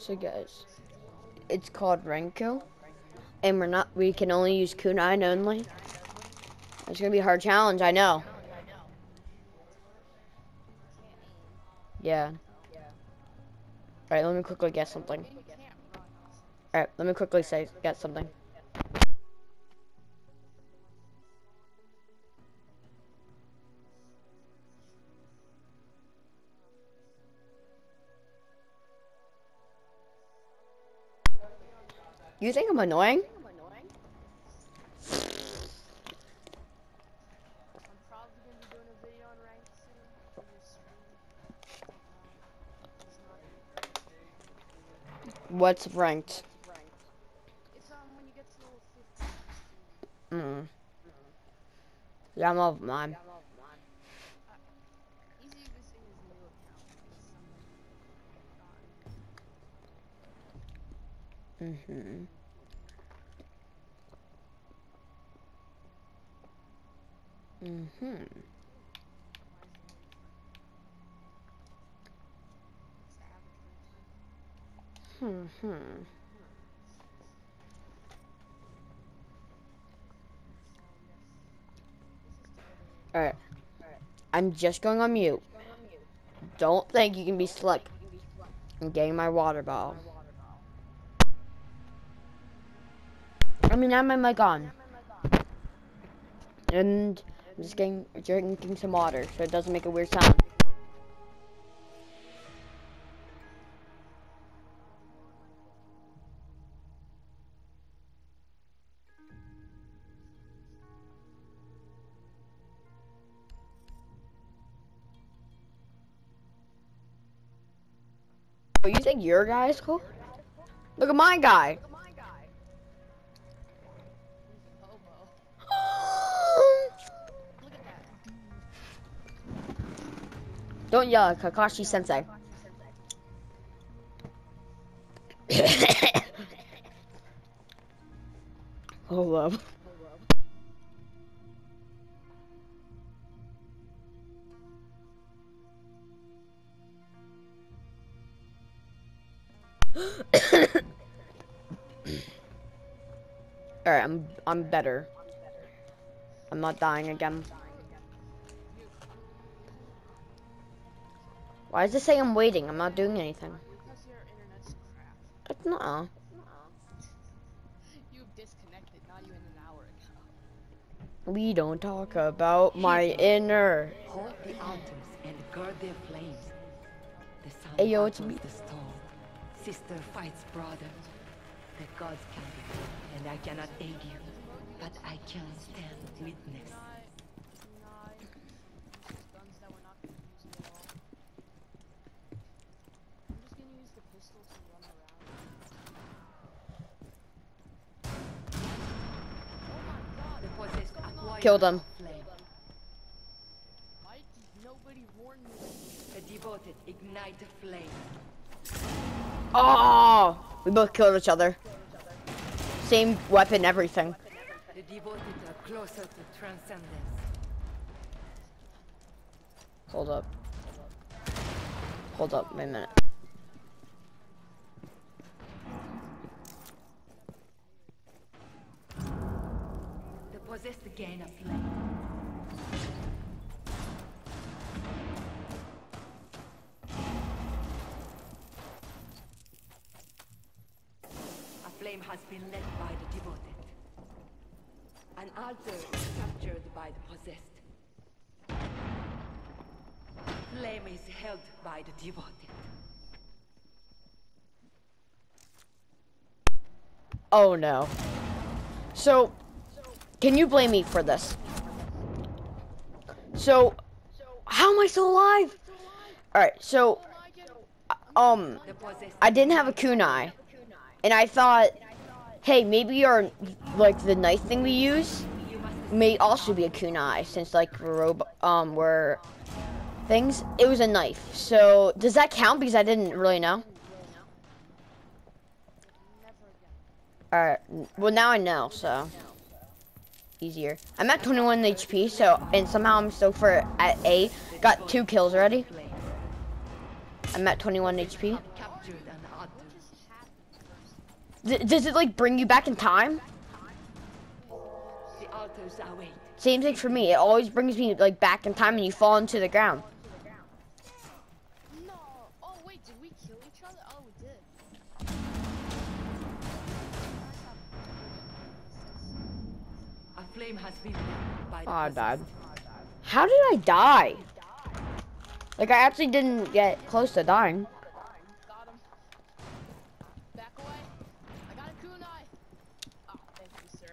So guys, it's called Renko, and we're not. We can only use kunai only. It's gonna be a hard challenge, I know. Yeah. Alright, let me quickly guess something. Alright, let me quickly say get something. You think I'm annoying? What's ranked? Mm. Yeah, I'm of mine. Mm-hmm. Mm-hmm. Hmm, hmm. Alright. I'm just going on mute. Don't think you can be slick. I'm getting my water bottle. I mean, I have my mic on. And I'm just getting, drinking some water so it doesn't make a weird sound. Oh, you think your guy is cool? Look at my guy. Don't yell at Kakashi Sensei. Hold up. Alright, I'm I'm better. I'm not dying again. Why does it say I'm waiting? I'm not doing anything. Because your internet's. It's not. You disconnected not even an hour ago. We don't talk about my inner. Hold the altars and guard their flames. The sun Hey, yo, it's me. the storm. Sister fights brother. The gods can be, and I cannot aid you, but I can stand witness. Tonight, guns that we're not gonna use at all. I'm just gonna use the pistol to run around. Oh my god! The possessed acquire Kill them. flame. Why did nobody warn me? The devoted ignite the flame. Oh! We both killed each other. Same weapon, everything. The devoted are closer to transcendence. Hold up. Hold up, wait a minute. The possessed gain flame. A flame has been led by the devoted. An altar is captured by the possessed. Flame is held by the devoted. Oh no. So, can you blame me for this? So, how am I still alive? Alright, so, um, I didn't have a kunai. And I thought, hey, maybe our, like, the knife thing we use may also be a kunai, since, like, we're, robo- um, we're things. It was a knife. So, does that count? Because I didn't really know. Alright, well, now I know, so. Easier. I'm at 21 HP, so, and somehow I'm still for at A. Got two kills already. I'm at 21 HP. Does it like bring you back in time? Same thing for me. It always brings me like back in time and you fall into the ground. Flame has been by Oh, I died. How did I die? Like I actually didn't get close to dying. Got him. Back away. I got a kunai. Thank you, sir.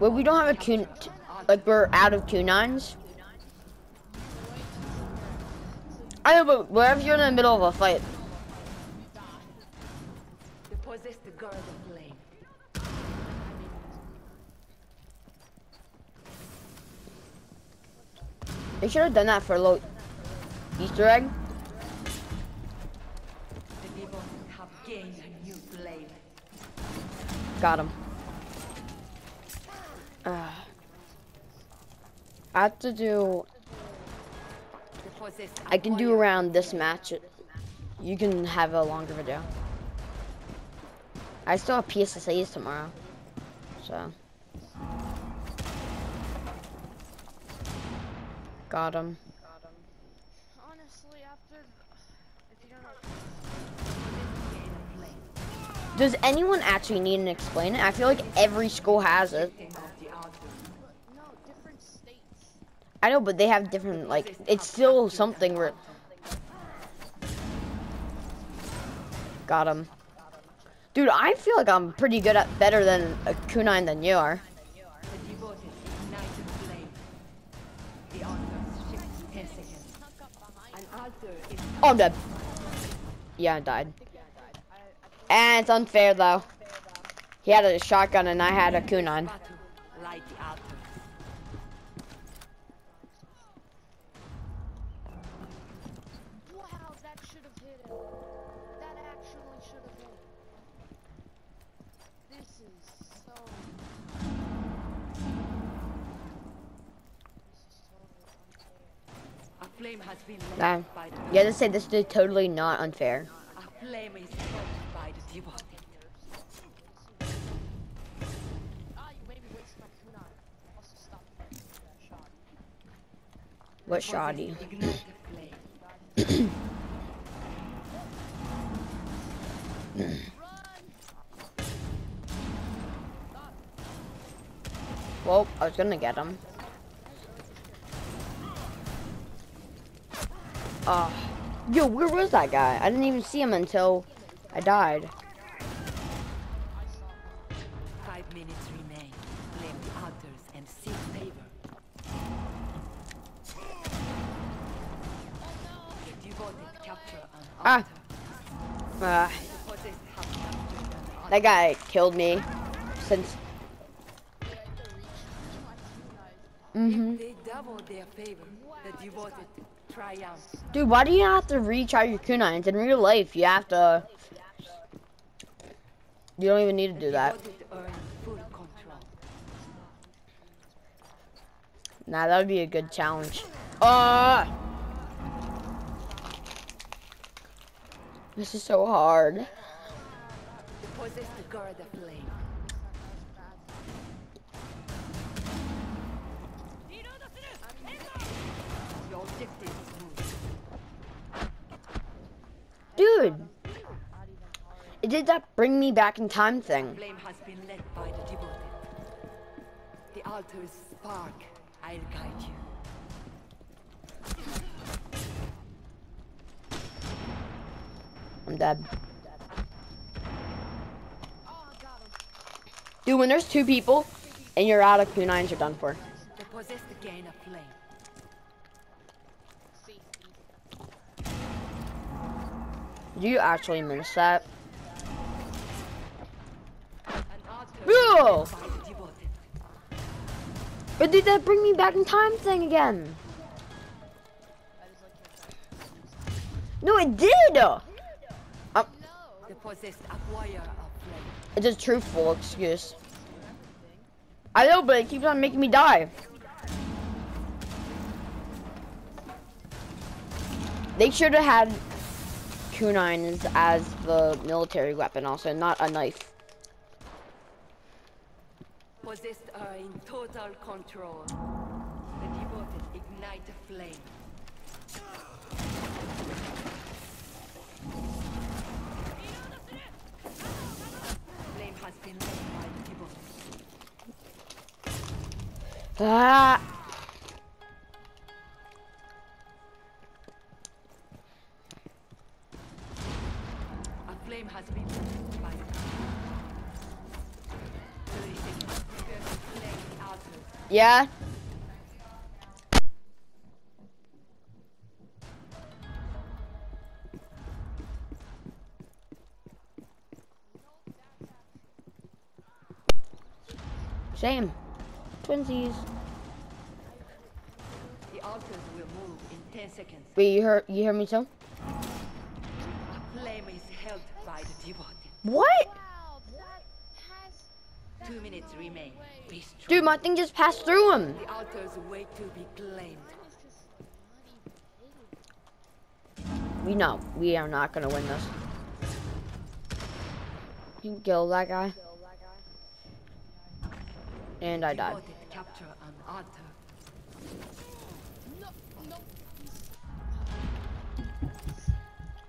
Well, we don't have a kun. Like we're out of kunines. I know, but if you're in the middle of a fight? The possessed guard the flame. They should have done that for a little Easter egg. The devoted have gained a new flame. Got him. Uh, I have to do. I can do around this match. You can have a longer video. I still have PSSAs tomorrow, so. Got him. Honestly, after if you don't know, gain a flame. Does anyone actually need to explain it? I feel like every school has it. Shifting of the altar. no different states. I know, but they have different, like, it's still something where. Got him. Dude, I feel like I'm pretty good at better than a kunine than you are. Oh, I'm dead. Yeah, I died. And it's unfair though. He had a shotgun and I had a kunine. battle. Light the altar. Wow, that should have hit him. That actually should have hit him. This is so. This is totally unfair. A flame has been lit Nah. the You gotta say this is totally not unfair. A flame is by the devoted. You made me waste my kunai. Must have stopped me from that shot. What shoddy? Ignite the flame. Run! Well, I was gonna get him. Ah, yo, where was that guy? I didn't even see him until I died. Five minutes remain. Flame the altars and seek favor. The devoted capture an Ah. Ah, The possessed have captured an altar. that guy killed me. Since. Kunai. hmm they double their favor, the devoted triumphs. Dude, why do you have to recharge your kunines? In real life, you have to. You don't even need to do that. devoted earn full control. Nah, that would be a good challenge. Uh This is so hard. It did that bring me back in time thing. Flame has been led by the devoted. The altar's spark. I'll guide you. I'm dead. Oh, I got him. Dude, when there's two people and you're out of kunines, you're done for. The possessed gain a flame. Safety. Did you actually miss that? But did that bring me back in time thing again? No, it did! Flame. It's a truthful excuse. I know, but it keeps on making me die. They should have had kunai as the military weapon also, not a knife. Possessed are in total control. The devoted ignite a flame. Flame has been lit by the devoted. Ah! Yeah? Same. Twinsies. The altars will move in 10 seconds. Wait, you heard you hear me too? A flame is held by the. What? Wow, that has. Two minutes remain. Dude, my thing just passed through him. The altars wait to be claimed. We know we are not gonna win this. You kill that guy. And I died. Capture an altar. No, no.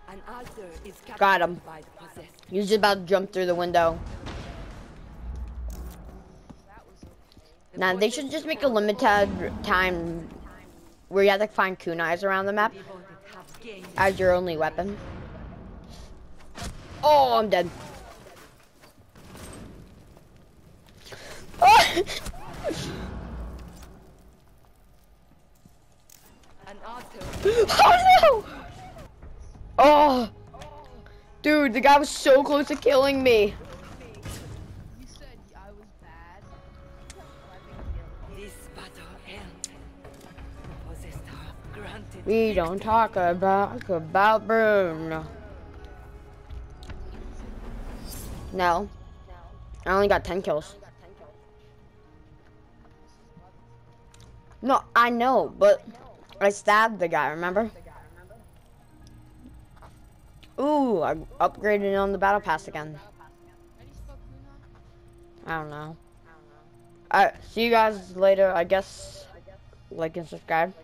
An altar is Got him. by the possessed. He was just about to jump through the window. That was okay. The Now they should just make a limited time where you have to find kunais around the map as your only weapon. Oh, I'm dead. altar. oh no! Oh, dude, the guy was so close to killing me. We don't talk about about Bruno. No. I only got 10 kills. No, I know, but I stabbed the guy, remember? Ooh, I upgraded on the battle pass again. I don't know. Alright, see you guys later. I guess like and subscribe.